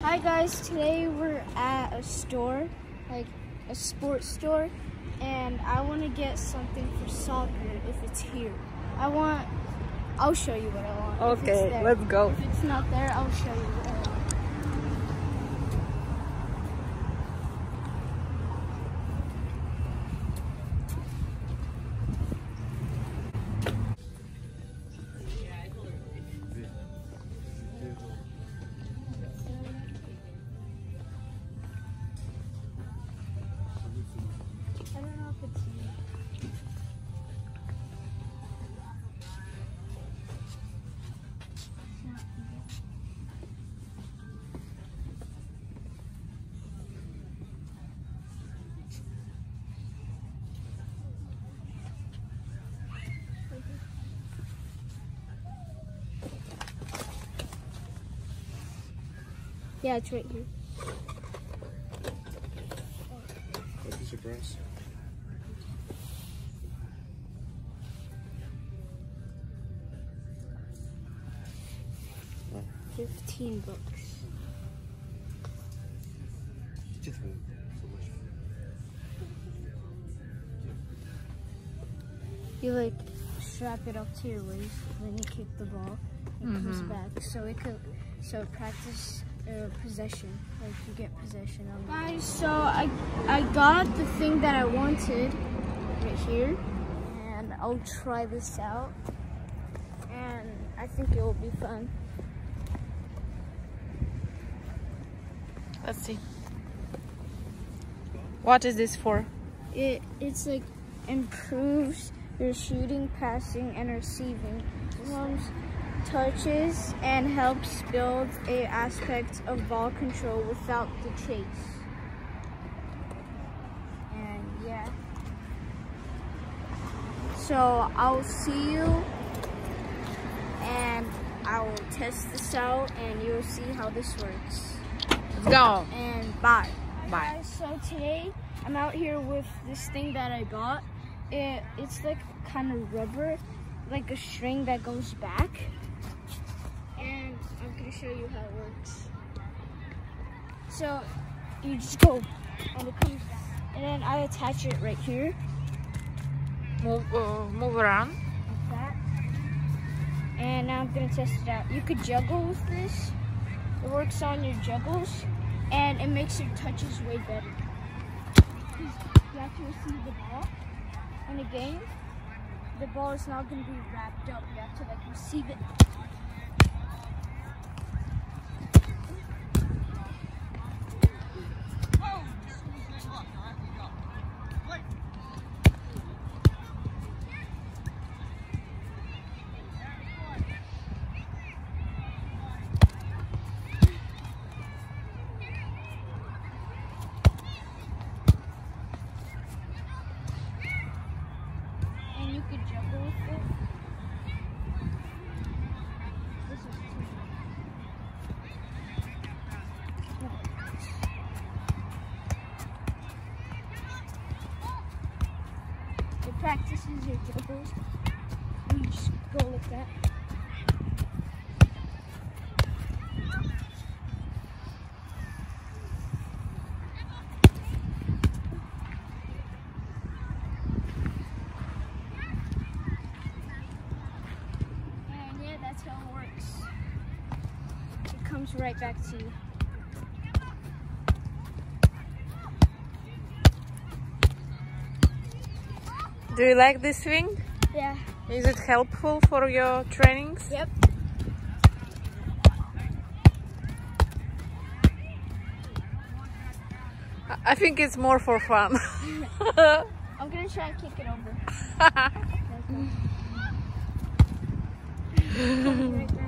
Hi guys, today we're at a store, like a sports store, and I want to get something for soccer if it's here. I want, I'll show you what I want. Okay, let's go. If it's not there, I'll show you Yeah, it's right here. What is your price? Fifteen bucks. You like strap it up to your waist, then you kick the ball. and It comes mm-hmm. back, so it could so practice uh, possession, like you get possession of. Guys, so I I got the thing that I wanted right here, and I'll try this out, and I think it will be fun. Let's see. What is this for? it it's like improves your shooting, passing, and receiving. Comes touches and helps build a aspect of ball control without the chase. And yeah. So I'll see you and I will test this out and you'll see how this works. Let's go. And bye. Bye. Guys, so today I'm out here with this thing that I got. It it's like kind of rubber, like a string that goes back. And I'm gonna show you how it works. So you just go and it comes back. And then I attach it right here Move, uh, move around. like that. And now I'm gonna test it out. You could juggle with this. It works on your juggles and it makes your touches way better. You have to receive the ball in a game. The ball is not gonna be wrapped up. You have to like receive it. and you could juggle with it. This is too It practices your. And you just go like that. And yeah, that's how it works. It comes right back to you. Do you like this swing? Yeah. Is it helpful for your trainings? Yep. I- I think it's more for fun. I'm gonna try and kick it over.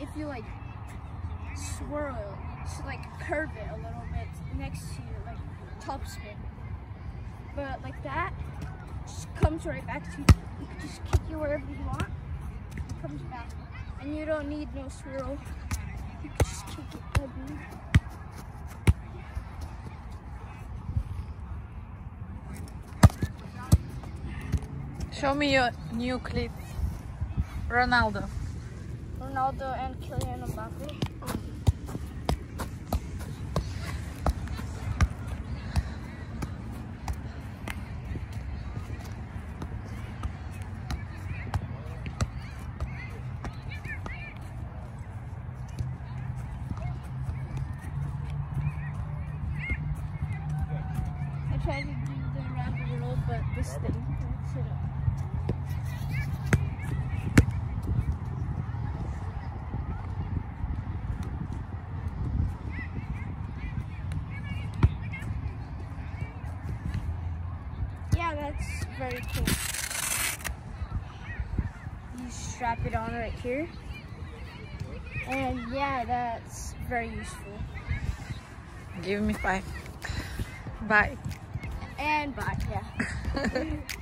If you like swirl so like curve it a little bit next to you, like top spin. But like that, just comes right back to you. You can just kick it wherever you want. It comes back. And you don't need no swirl. You can just kick it everywhere. Show me your new clip. Ronaldo. Ronaldo and Kylian Mbappe. I tried to do the rapid roll, but this thing messed it up. Yeah, that's very cool. You strap it on right here. And yeah, that's very useful. Give me five. Bye. And bye, yeah.